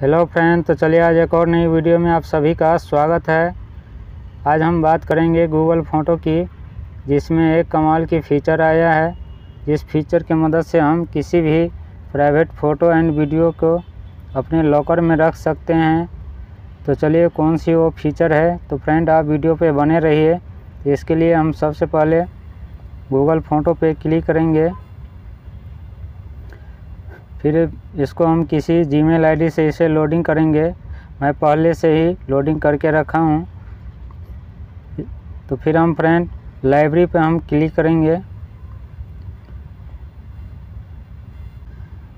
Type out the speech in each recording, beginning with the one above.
Hello friend तो चलिए आज एक और नई वीडियो में आप सभी का स्वागत है। आज हम बात करेंगे गूगल फ़ोटो की, जिसमें एक कमाल की फ़ीचर आया है। जिस फीचर की मदद से हम किसी भी प्राइवेट फ़ोटो एंड वीडियो को अपने लॉकर में रख सकते हैं। तो चलिए, कौन सी वो फीचर है? तो फ्रेंड, आप वीडियो पे बने रहिए। इसके लिए हम सबसे पहले गूगल फ़ोटो पे क्लिक करेंगे। फिर इसको हम किसी जीमेल आईडी से इसे लोडिंग करेंगे। मैं पहले से ही लोडिंग करके रखा हूँ। तो फिर हम फ्रेंड लाइब्रेरी पे हम क्लिक करेंगे।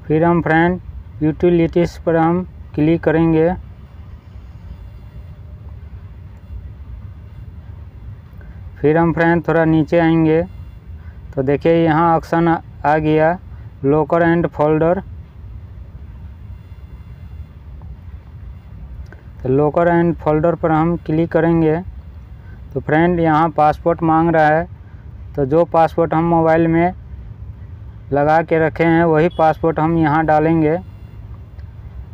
फिर हम फ्रेंड यूटिलिटीज़ पर हम क्लिक करेंगे। फिर हम फ्रेंड थोड़ा नीचे आएँगे। तो देखिए यहाँ ऑप्शन आ गया। लोकर एंड फोल्डर तो लोकर एंड फोल्डर पर हम क्लिक करेंगे। तो फ्रेंड यहाँ पासपोर्ट मांग रहा है। तो जो पासपोर्ट हम मोबाइल में लगा के रखे हैं, वही पासपोर्ट हम यहाँ डालेंगे।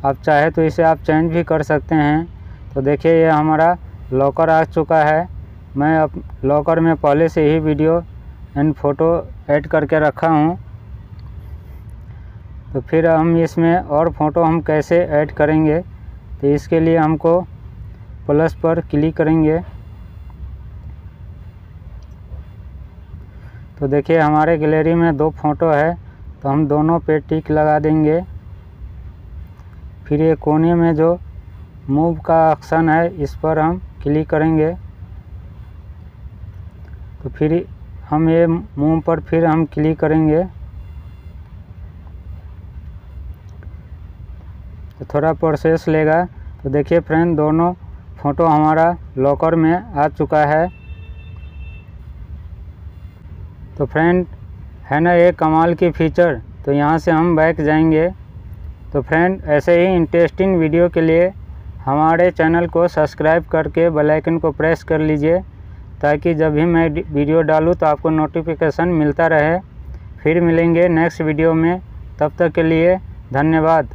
आप चाहे तो इसे आप चेंज भी कर सकते हैं। तो देखिए, ये हमारा लॉकर आ चुका है। मैं अब लॉकर में पहले से ही वीडियो एंड फ़ोटो ऐड करके रखा हूँ। तो फिर हम इसमें और फ़ोटो हम कैसे ऐड करेंगे? तो इसके लिए हमको प्लस पर क्लिक करेंगे। तो देखिए, हमारे गैलरी में दो फ़ोटो है तो हम दोनों पे टिक लगा देंगे। फिर ये कोने में जो मूव का ऑप्शन है, इस पर हम क्लिक करेंगे। तो फिर हम ये मूव पर फिर हम क्लिक करेंगे। तो थोड़ा प्रोसेस लेगा। तो देखिए फ्रेंड दोनों फ़ोटो हमारा लॉकर में आ चुका है। तो फ्रेंड है ना ये कमाल की फ़ीचर तो यहाँ से हम बैक जाएँगे। तो फ्रेंड ऐसे ही इंटरेस्टिंग वीडियो के लिए हमारे चैनल को सब्सक्राइब करके बेल आइकन को प्रेस कर लीजिए, ताकि जब भी मैं वीडियो डालूँ तो आपको नोटिफिकेशन मिलता रहे। फिर मिलेंगे नेक्स्ट वीडियो में। तब तक के लिए धन्यवाद।